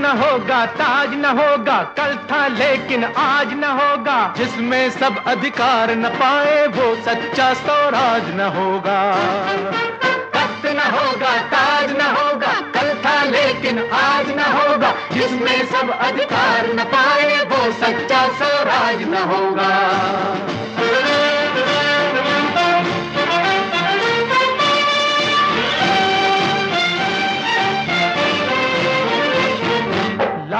न होगा, ताज न होगा, कल था लेकिन आज न होगा। जिसमें सब अधिकार न पाए, वो सच्चा स्वराज न होगा। तख्त न होगा, ताज न होगा, कल था लेकिन आज न होगा। जिसमें सब अधिकार न पाए, वो सच्चा स्वराज न होगा।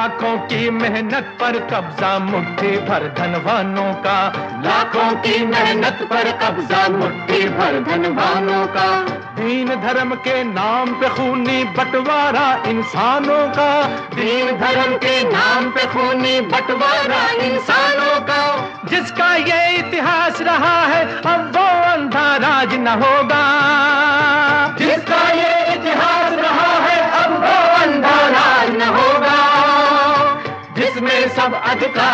लाखों की मेहनत पर कब्जा मुट्ठी भर धनवानों का। लाखों की मेहनत पर कब्जा मुट्ठी भर धनवानों का। दीन धर्म के नाम पे खूनी बंटवारा इंसानों का। दीन धर्म के नाम पे खूनी बंटवारा इंसानों का। जिसका ये इतिहास रहा है अब वो अंधा राज न होगा।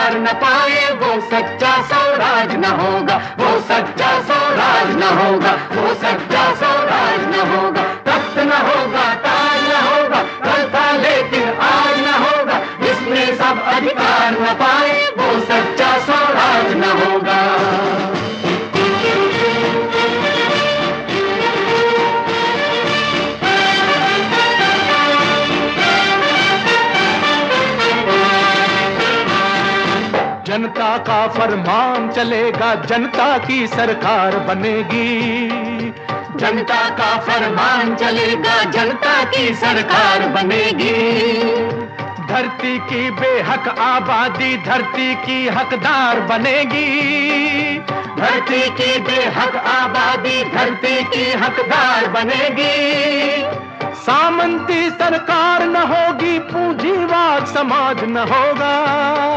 अधिकार न पाए, वो सच्चा स्वराज न होगा, वो सच्चा स्वराज न होगा, वो सच्चा स्वराज न होगा। तख्त न होगा ताज न होगा कल था लेकिन आज न होगा इसमें सब अधिकार न पाए जनता का फरमान चलेगा जनता की सरकार बनेगी। जनता का फरमान चलेगा जनता की सरकार बनेगी। धरती की बेहक आबादी धरती की हकदार बनेगी। धरती की बेहक आबादी धरती की हकदार बनेगी। सामंती सरकार न होगी पूंजीवाद समाज न होगा।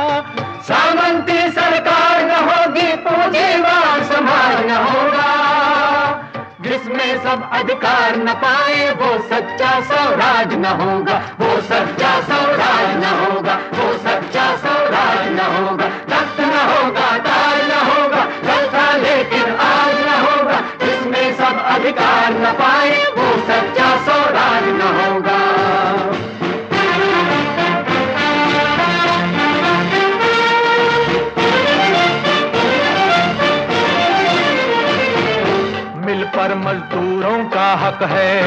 सब अधिकार न पाए वो सच्चा स्वराज न होगा वो सच्चा स्वराज का हक है।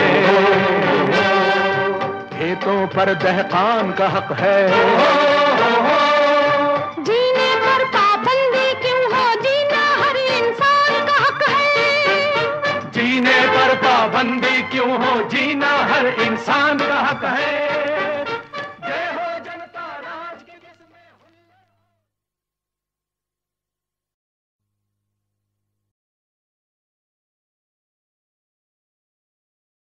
खेतों पर दहकान का हक है। जीने पर पाबंदी क्यों हो? जीना हर इंसान का हक है। जीने पर पाबंदी क्यों हो? जीना हर इंसान का हक है।